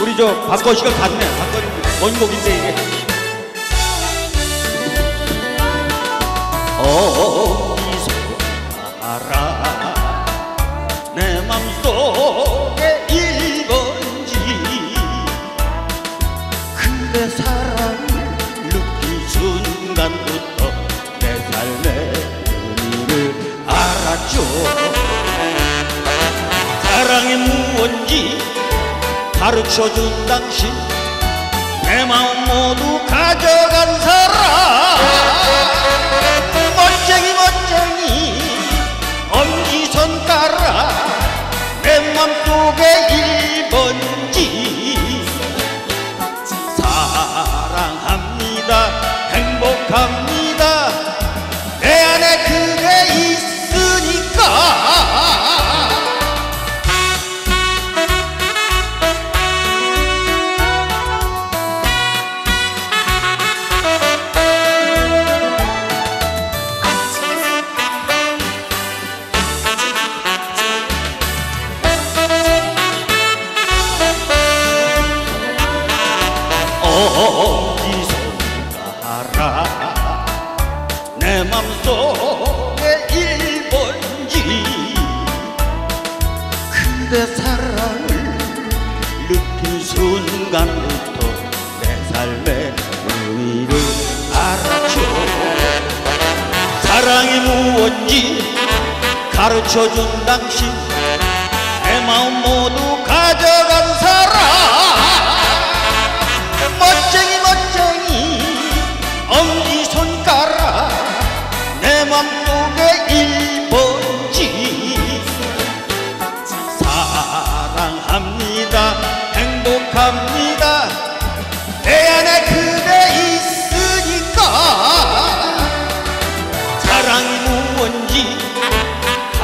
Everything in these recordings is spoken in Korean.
우리 저 박건씨가 갔네. 박건이 원곡인데 이게. 어디서 알아 내 맘속에 일번지 그대 사랑을 느낀 순간부터 내 삶의 의미를 알았죠 사랑이 무언지 가르쳐준 당신 내 마음 모두 가져간 사람. 멋쟁이 멋쟁이 엄지손가락 내 맘속에 1번지. 사랑합니다 행복합니다 그대 사랑을 느낀 순간부터 내 삶의 의미를 알았죠 사랑이 무언지 가르쳐준 당신 내 마음 모두 가져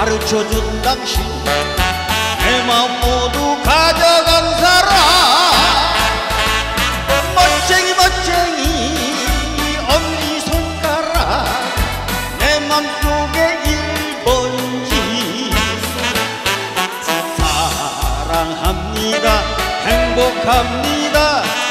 가르쳐준 당신 내 마음 모두 가져간 사람. 멋쟁이 멋쟁이 엄지 손가락 내 맘속에 1번지. 사랑합니다 행복합니다